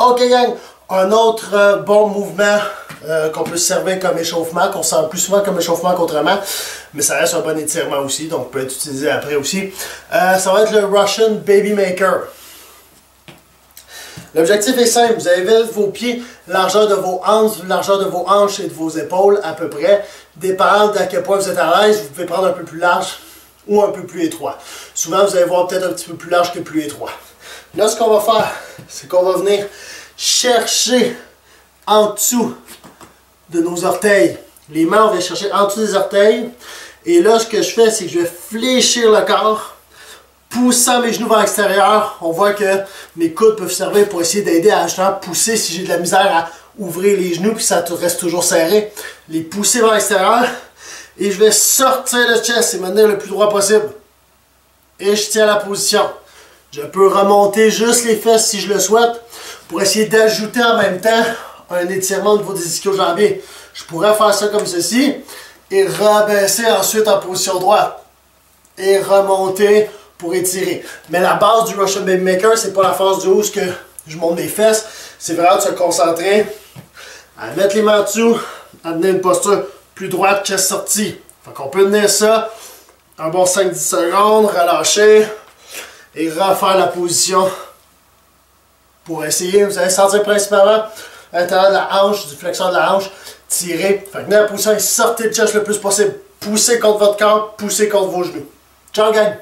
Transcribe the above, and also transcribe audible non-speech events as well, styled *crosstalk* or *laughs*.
Ok gang, un autre euh, bon mouvement euh, qu'on peut servir comme échauffement, qu'on sent plus souvent comme échauffement qu'autrement, mais ça reste un bon étirement aussi, donc peut être utilisé après aussi. Euh, ça va être le Russian Baby Maker. L'objectif est simple, vous avez vos pieds, largeur de vos hanches, largeur de vos hanches et de vos épaules à peu près. Dépendant d'à quel point vous êtes à l'aise, vous pouvez prendre un peu plus large ou un peu plus étroit. Souvent, vous allez voir peut-être un petit peu plus large que plus étroit. Là, ce qu'on va faire, *laughs* c'est qu'on va venir chercher en dessous de nos orteils. Les mains, on va chercher en dessous des orteils. Et là, ce que je fais, c'est que je vais fléchir le corps, poussant mes genoux vers l'extérieur. On voit que mes coudes peuvent servir pour essayer d'aider à justement pousser si j'ai de la misère à ouvrir les genoux puis ça reste toujours serré. Les pousser vers l'extérieur. Et je vais sortir le chest et maintenir le plus droit possible. Et je tiens la position. Je peux remonter juste les fesses si je le souhaite pour essayer d'ajouter en même temps un étirement au niveau des ischio-jambiers. Je pourrais faire ça comme ceci et rabaisser ensuite en position droite et remonter pour étirer. Mais la base du Russian Baby Maker, c'est pas la force du haut que je monte mes fesses, c'est vraiment de se concentrer à mettre les mains dessous, à donner une posture plus droite, chest sorti. Fait qu'on peut tenir ça un bon 5-10 secondes, relâcher et refaire la position pour essayer. Vous allez sentir principalement à l'intérieur de la hanche, du flexeur de la hanche, tirer. Fait que dans la sortez le chest le plus possible. Poussez contre votre corps, poussez contre vos genoux. Ciao gang!